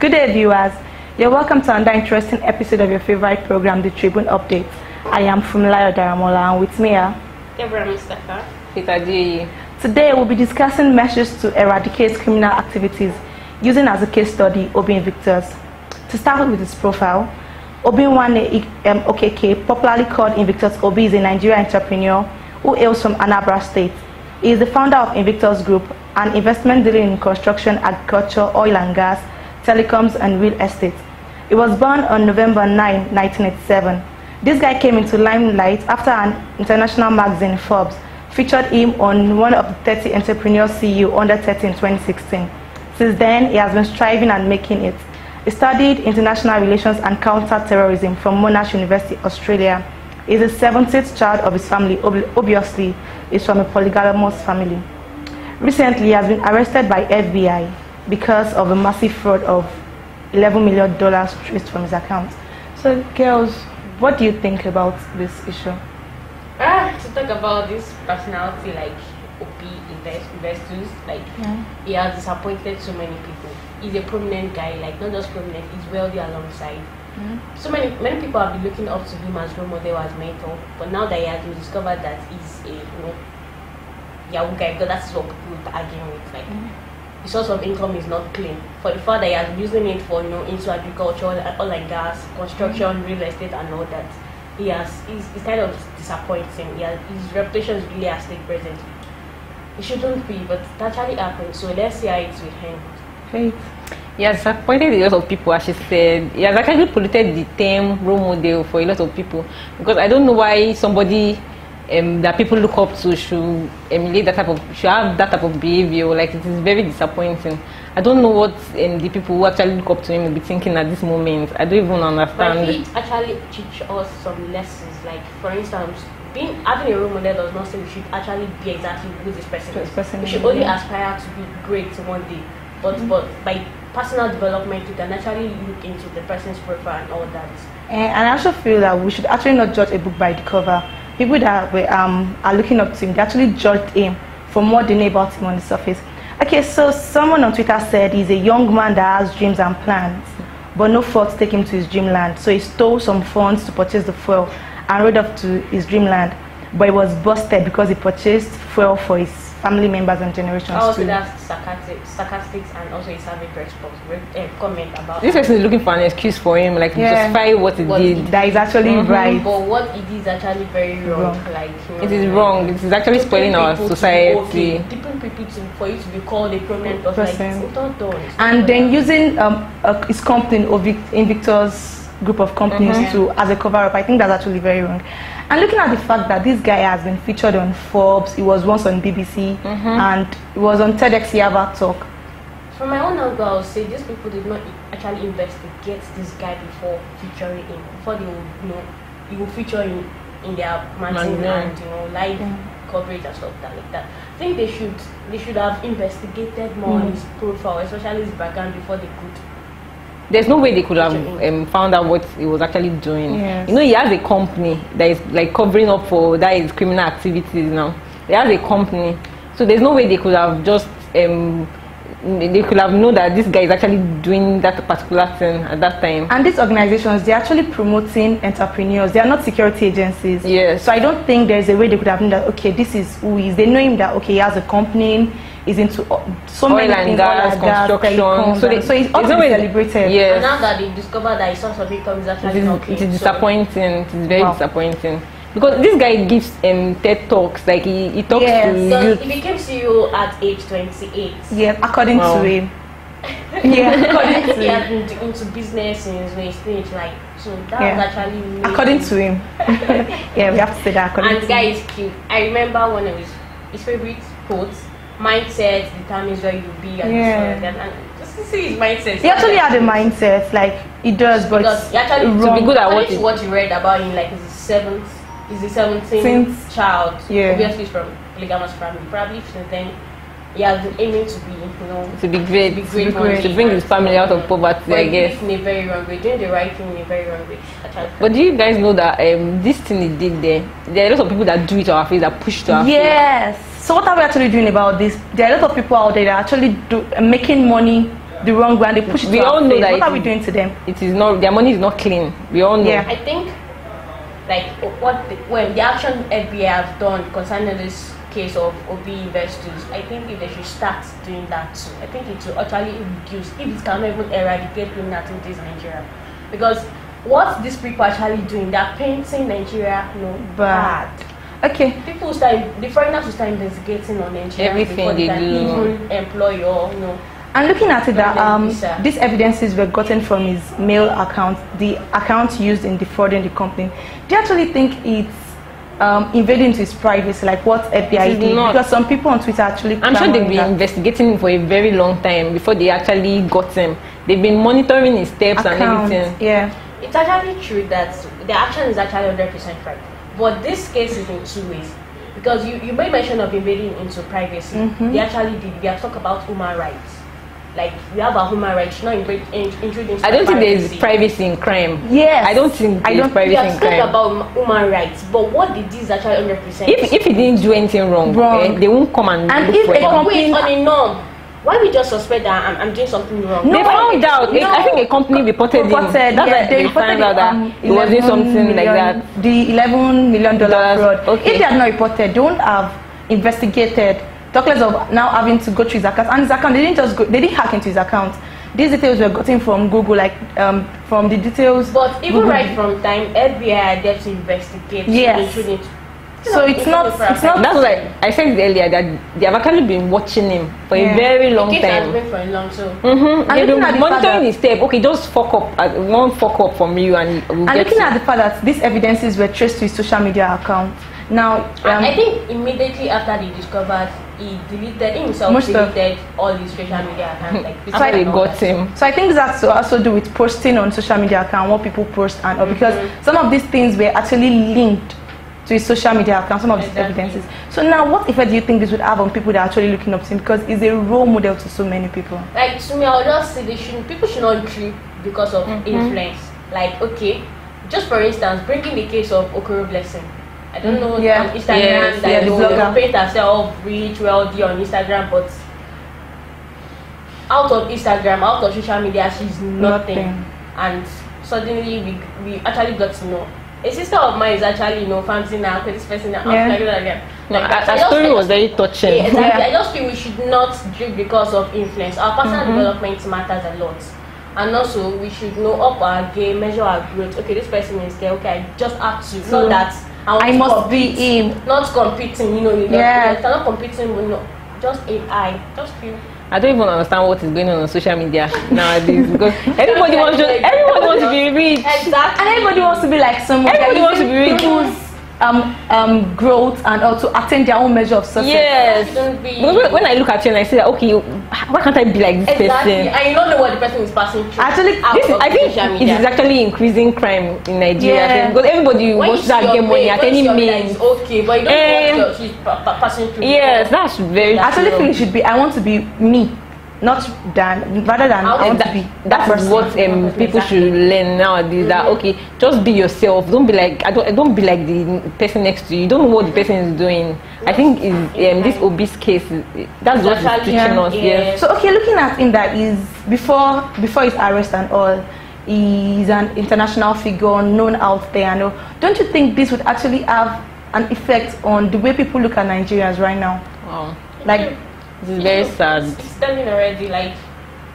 Good day, viewers. You're welcome to another interesting episode of your favorite program, The Tribune Update. I am Funmilayo Daramola, and with me are Deborah Mustafa. Peter G. Today, we'll be discussing measures to eradicate criminal activities using as a case study Obin Invictus. To start with his profile, Obinwanne um, Okeke, popularly called Invictus Obi, is a Nigerian entrepreneur who hails from Anambra State. He is the founder of Invictus Group, an investment dealing in construction, agriculture, oil and gas, telecoms, and real estate. He was born on November 9, 1987. This guy came into limelight after an international magazine, Forbes, featured him on one of the 30 entrepreneurs CEO under 30 in 2016. Since then, he has been striving and making it. He studied international relations and counter-terrorism from Monash University, Australia. He is the 17th child of his family, ob- obviously, is from a polygamous family. Recently, he has been arrested by FBI because of a massive fraud of $11 million traced from his account. So, girls, what do you think about this issue? Ah, to talk about this personality like OP invest, investors, like Yeah. he has disappointed so many people. He's a prominent guy, like not just prominent, he's wealthy alongside. So many many people have been looking up to him as role model, as mentor. But now that he has been discovered that he's a you know Yahoo guy, because that's what people are arguing with. Like the source of income is not clean. For the fact that he has using it for you know into agriculture, oil and gas, construction, real estate, and all that, he has he's kind of disappointing. He has, his reputation is really at stake presently. It shouldn't be, but it actually happened. So let's see how it will end. Faith. He has disappointed a lot of people, as she said. He has actually polluted the term role model for a lot of people. Because I don't know why somebody um, that people look up to should emulate that type of, should have that type of behavior. Like, it is very disappointing. I don't know what um, the people who actually look up to him will be thinking at this moment. I don't even understand. But understand. he actually teach us some lessons. Like for instance, being having a role model does not say we should actually be exactly who this person This is. person we is, should only yeah. aspire to be great one day. But but by personal development, you can actually look into the person's profile and all that. And, and I also feel that we should actually not judge a book by the cover. People that were, um, are looking up to him, they actually judged him from what they about him on the surface. Okay, so someone on Twitter said he's a young man that has dreams and plans, but no thoughts take him to his dreamland. So he stole some funds to purchase the fuel and rode off to his dreamland. But he was busted because he purchased fuel for his family members and generations Also, too. that's sarcastic, sarcastic and also a savage response, re- uh, comment about. This person is looking for an excuse for him, like, Yeah. justify what he What he did. That is actually Mhm. right. But what it is actually very wrong. Wrong. Like you know, It is like- wrong. It is actually spoiling our people to society. Okay, different people to, for you to be called a prominent person. Like, Person. it's not done. It's not and then using um, uh, his company Ovic- Invictus group of companies Mhm. to as a cover up i think that's actually very wrong and looking at the fact that this guy has been featured on forbes he was once on bbc and he was on tedx yava talk From my own angle, I would say these people did not actually investigate this guy before featuring him. Before they will, you know, he will feature in in their magazine Magazine. and you know live coverage and stuff like that. I think they should they should have investigated more on his profile, especially his background before they could. There's no way they could have um, found out what he was actually doing. Yes. You know, he has a company that is like covering up for that is criminal activities now. He has a company, so there's no way they could have just um, they could have known that this guy is actually doing that particular thing at that time. and these organizations they're actually promoting entrepreneurs they are not security agencies Yes. so i don't think there's a way they could have known that okay this is who he is they know him that okay he has a company he's into so Oil many and things gas, oil and gas, construction. So and- they- so he's there's also celebrated Yes. And now that they discovered that his source of income is actually is, not it clean, so- disappointing. It is very Wow. disappointing because this guy gives um, TED talks. Like he, he talks Yes. to So youth. he became CEO at age 28. yeah according Wow. to him yeah according to he him been into business since when he's teenage, like so that Yeah. was actually amazing. according to him yeah we have to say that according and to the guy him. is cute. I remember one of his his favorite quotes: "Mindset determines where you'll be." And Yeah. yeah. and just to see his mindset. he actually had a mindset like he does but because he actually wrong. To be good at what he- what you read about him, like his the seventh, he's the seventeenth Since- child. yeah. obviously he's from polygamous family. Probably since then, he has been aiming to be, you know, to be great, To be great to, one to bring his family out of poverty, but I guess. did it in a very wrong way, doing the right thing in a very wrong way. But do you guys know that um, this thing he did there, there are a lot of people that do it to our face, that push to our face. yes so what are we actually doing about this there are a lot of people out there that are actually do, making money the wrong way and they push it We to our all know face. that What it are we doing to them? It is not their money is not clean. We all know. Yeah. I think, like what the, when the action FBI have done concerning this case of Obi Invictus, I think if they should start doing that too, I think it will actually reduce if it cannot even eradicate criminal activities in Nigeria, because what these people are actually doing, they are painting Nigeria, you know, Bad. bad. Okay. People will start, the foreigners will start investigating on Nigeria Everything before they can do. even employ or you know. And looking at it, that um, these evidences were gotten from his mail account, the account used in defrauding the company. Do you actually think it's um, invading into his privacy, like what FBI did? not. Because some people on Twitter actually. I'm sure they've been that investigating him for a very long time before they actually got him. They've been monitoring his steps and account, everything. Yeah. It's actually true that the action is actually 100% right. But this case is in two ways. Because you, you made mention of invading into privacy. Mhm. They actually did. We have talked about human rights. Like, we have a human rights, not invade, in, intrude into I don't think privacy. there's privacy in crime. Yes. I don't think I there's don't- We privacy have in crime. about human rights, but what did is actually 100%. If if he didn't do anything wrong, Wrong. eh, they won't come and, And look if for a him. but company- wait, on a norm, why we just suspect that I'm, I'm doing something wrong? they No, found out. no. I think a company reported, him. Reported, That's yeah, why they, reported found out that um, he was doing 11 something like that. The 11 million dollar fraud. okay. If they had not reported, they won't have investigated. Talk less of now having to go through his account. And his account, they didn't just go, they didn't hack into his account. These details were gotten from Google, like um, from the details. But even Google- right from time, FBI are there to investigate. Yes. Intrude into, So it's not, it's not. That's like I said earlier that they have actually been watching him for Yeah. a very long The case has time. been for a long so. Mm-hmm. They've looking at been the fact monitoring that- his step. Okay, just fuck up, uh, one fuck up from you, and we'll And get looking you. at the fact that these evidences were traced to his social media account. Now, um, I think immediately after they discovered, he deleted himself Most of- deleted all his social media accounts. Like after they Facebook and all got him. So I think that's to also do with posting on social media account, what people post and all, because mm-hmm. some of these things were actually linked to his social media account, some of these evidences. So now what effect do you think this would have on people that are actually looking up to him? Because he's a role model to so many people. Like to me, I'll just say they should people should not drip because of mm-hmm. influence. Like okay, just for instance, bringing the case of Okoro Blessing. I don't know Yeah. on Instagram Yes, that yeah, you the they paint herself rich, wealthy on Instagram, but out of Instagram, out of social media, she's nothing. Nothing. And suddenly we we actually got to know. A sister of mine is actually, you know, fancy now, okay, this person now, Yeah. like that, like. No, Like her- that. So her I just- story was very touching. yeah, exactly. Yeah. I just feel we should not drink because of influence. Our personal Mm-hmm. development matters a lot. And also, we should know up our game, measure our growth. Okay, this person is there. Okay, I just have to. So, not that I, must be compete. him. Not competing, you know. You know, Yeah. you cannot competing with no. Just AI. Just feel. I don't even understand what is going on on social media nowadays because everybody wants to everybody wants to be rich. Exactly. And everybody wants to be like someone. Everybody wants to be rich. People's um, um, growth and also attain their own measure of success. Yes. Don't be- Because when- when I look at you and I say, okay, why can't I be like this Exactly. person? And you don't know what the person is passing through. Actually, This I think social it media. is actually increasing crime in Nigeria Yeah. because everybody when you wants see to your get money at any you see your babe, means. okay, but you don't Eh. know what she's pa- pa- passing through. Yes, that's very That's Actually, true. feel it should be. I want to be me, not than rather than I want to be that is person. what um, people should learn nowadays. That okay, just be yourself. Don't be like I don't. Don't be like the person next to you. You don't know what the person is doing. I think is um, this Obi's case. That's what it's Actually, teaching yeah. us. Yeah. Yes. So okay, looking at him that is before before his arrest and all, he's an international figure known out there. And all. don't you think this would actually have an effect on the way people look at Nigerians right now? Wow. Like, This is very sad. It's telling already, like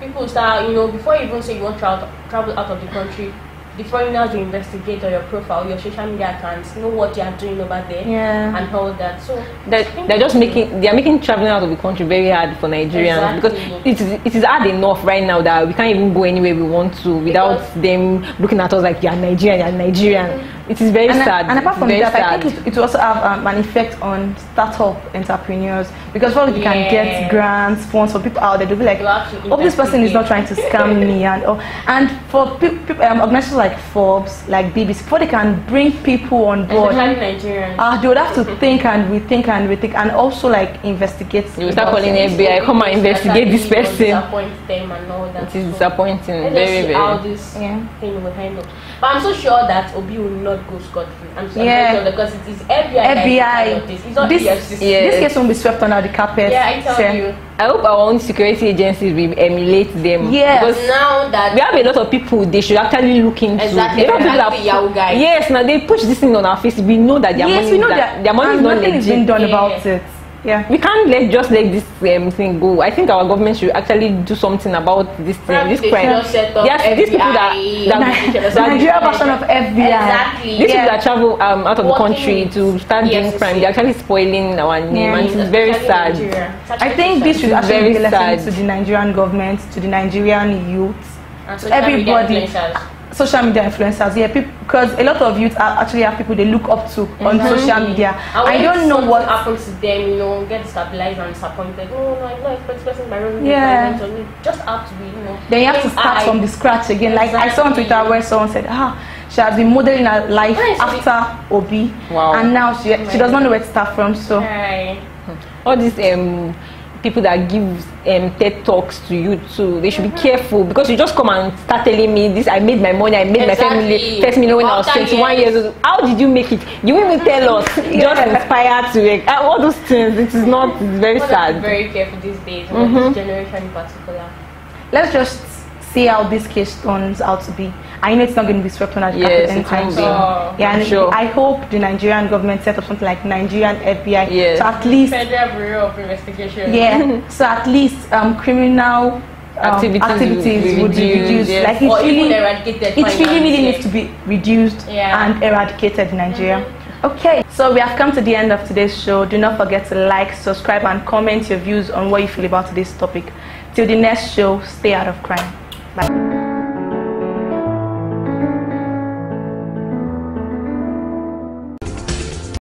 people start, you know, before you even say you want to travel, travel out of the country, the foreigners will investigate on your profile, your social media accounts, know what you are doing over there, Yeah. and all that. So They're, they're just making they are making traveling out of the country very hard for Nigerians Exactly. because it is it is hard enough right now that we can't even go anywhere we want to without Because- them looking at us like you're Nigerian, you're Nigerian. Mm-hmm. It is very and, sad. and apart from very that, I think it, it will also have um, an effect on startup entrepreneurs because probably they can get grants, funds for people out there. They'll be like, "Oh, this person is not trying to scam me," and oh, and for pe- pe- um, organizations like Forbes, like BBC, before they can bring people on board. Uh, they would have to think and rethink and rethink and also like investigate. You start calling. FBI, come and investigate this person. Disappoint them and all that. It is disappointing. Very, see how this Yeah. thing will handle. But I'm so sure that Obi will not not go scot free. I'm sorry Yeah. because it is FBI. FBI. This. It's not This, EFCC. Yeah. this case won't be swept under the carpet. Yeah, I tell Sure. you. I hope our own security agencies will emulate them. Yes. Because Now that we have a lot of people they should actually look into. Exactly, people exactly, Yahoo guys. Yes, now they push this thing on our face. We know that their yes, money we know is that, their money is and not nothing is being legit. done Yeah. about it. Yeah. We can't let just let this um, thing go. I think our government should actually do something about this thing, Probably this crime. should just set up yes, these people that, FBI, that, that Nigeria version of FBI. Exactly. these Yeah. people that travel um, out of the country to start doing crime, they're actually spoiling our name, Yeah. and it's very sad. I think this should actually be a lesson to the Nigerian government, to the Nigerian youth, And to everybody. Influencers. social media influencers. Yeah, because a lot of youth are actually have people they look up to on social media. And I don't know what. happens to them, you know, get stabilized and disappointed. Oh no, I'm not expecting person my revenue. Yeah. So you just have to be, you know. Then you have to start I- from the scratch again. Like I saw on Twitter where someone said, "Ah, she has been modeling her life Nice. after Obi, Wow. and now she she does not know where to start from." So Right. all these um people that give um TED talks to you too, they should be careful because you just come and start telling me this. I made my money. I made my family Exactly. first million when I was After 21 years. years old. How did you make it? You even tell us. Yeah. Just inspire to like, uh, all those things. It is not. Very People have to sad. very careful these days, mm Mm-hmm. this generation in particular. let's just see how this case turns out to be. I know it's not going to be swept under the Yes, carpet anytime soon. be. Oh, yeah, and sure. I hope the Nigerian government set up something like Nigerian FBI Yes. to at least Federal Bureau of Investigation. yeah, so at least um, criminal um, Activities activities, will would be reduce, reduced. yes. Like it Or really, eradicated. it really, really needs to be reduced Yeah. and eradicated in Nigeria. Okay, so we have come to the end of today's show. Do not forget to like, subscribe, and comment your views on what you feel about today's topic. Till the next show, stay out of crime. Bye.